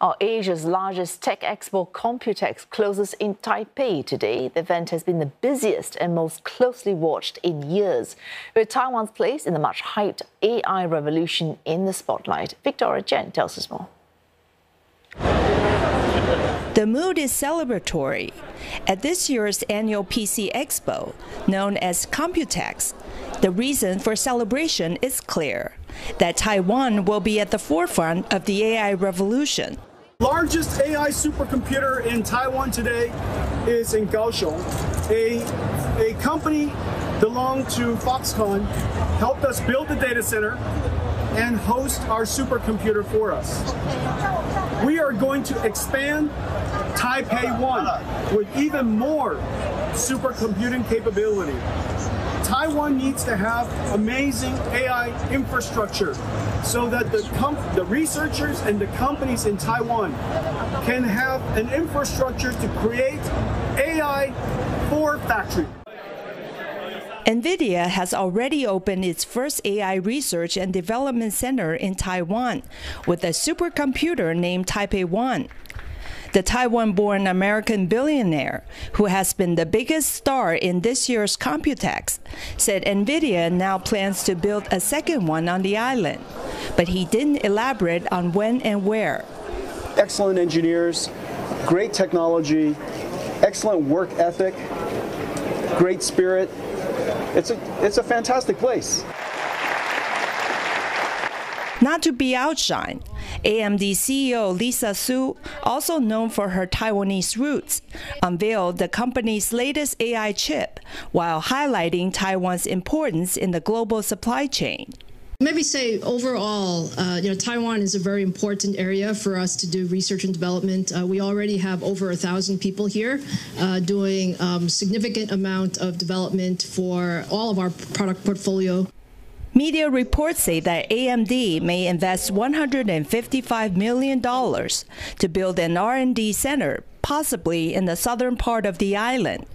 Our Asia's largest tech expo, Computex, closes in Taipei today. The event has been the busiest and most closely watched in years, with Taiwan's place in the much hyped AI revolution in the spotlight. Victoria Jen tells us more. The mood is celebratory. At this year's annual PC Expo, known as Computex, the reason for celebration is clear that Taiwan will be at the forefront of the AI revolution largest AI supercomputer in Taiwan today is in Kaohsiung. A, a company belonged to Foxconn helped us build the data center and host our supercomputer for us. We are going to expand Taipei 1 with even more supercomputing capability. Taiwan needs to have amazing AI infrastructure so that the, the researchers and the companies in Taiwan can have an infrastructure to create AI for factory. NVIDIA has already opened its first AI research and development center in Taiwan with a supercomputer named Taipei 1 the Taiwan born American billionaire, who has been the biggest star in this year's Computex, said NVIDIA now plans to build a second one on the island. But he didn't elaborate on when and where. Excellent engineers, great technology, excellent work ethic, great spirit. It's a, it's a fantastic place. Not to be outshined, AMD CEO Lisa Su, also known for her Taiwanese roots, unveiled the company's latest AI chip while highlighting Taiwan's importance in the global supply chain. Maybe say overall, uh, you know, Taiwan is a very important area for us to do research and development. Uh, we already have over a thousand people here uh, doing um, significant amount of development for all of our product portfolio. Media reports say that AMD may invest $155 million to build an R&D center, possibly in the southern part of the island.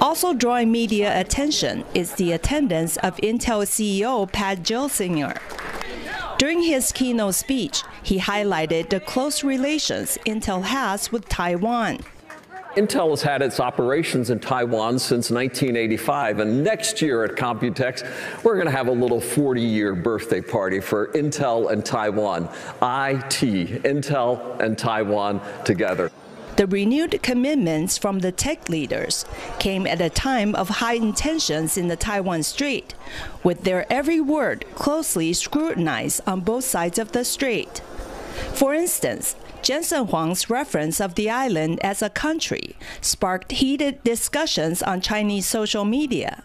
Also drawing media attention is the attendance of Intel CEO Pat Gelsinger. During his keynote speech, he highlighted the close relations Intel has with Taiwan. Intel has had its operations in Taiwan since 1985, and next year at Computex, we're going to have a little 40-year birthday party for Intel and Taiwan. IT, Intel and Taiwan together. The renewed commitments from the tech leaders came at a time of heightened tensions in the Taiwan Strait, with their every word closely scrutinized on both sides of the strait. For instance, Jensen Huang's reference of the island as a country sparked heated discussions on Chinese social media.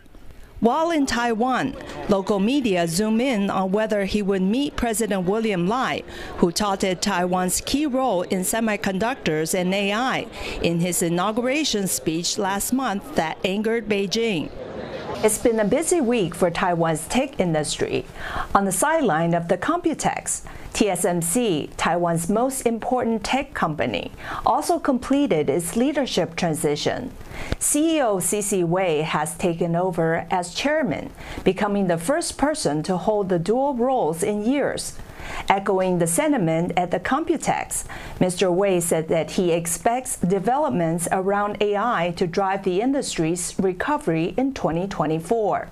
While in Taiwan, local media zoom in on whether he would meet President William Lai, who touted Taiwan's key role in semiconductors and AI in his inauguration speech last month that angered Beijing. It's been a busy week for Taiwan's tech industry. On the sideline of the Computex, TSMC, Taiwan's most important tech company, also completed its leadership transition. CEO C.C. Wei has taken over as chairman, becoming the first person to hold the dual roles in years. Echoing the sentiment at the Computex, Mr. Wei said that he expects developments around AI to drive the industry's recovery in 2024.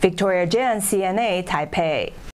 Victoria Jen, CNA, Taipei.